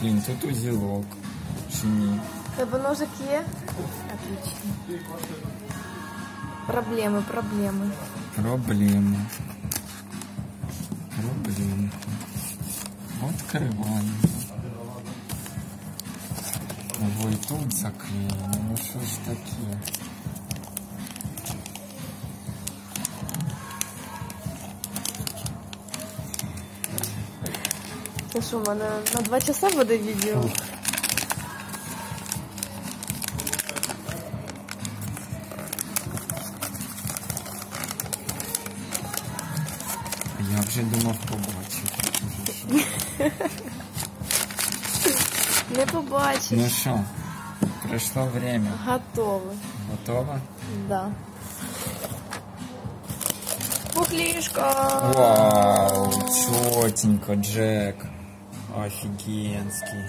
Блін, тут узілок. Чи ні? Тебе ножик є? Отлично. Проблеми, проблеми. Проблема. Проблемка. Откриваємо. Ой, тут заклеєно. Ну що ж таке? Що, в мене на два часа буде відео? Я побачив. Уже що. Не побачиш. Ну що, прийшло время. Готово. Готова? Да. Пухлішка. Вау, чотенько, Джек. Офігенський.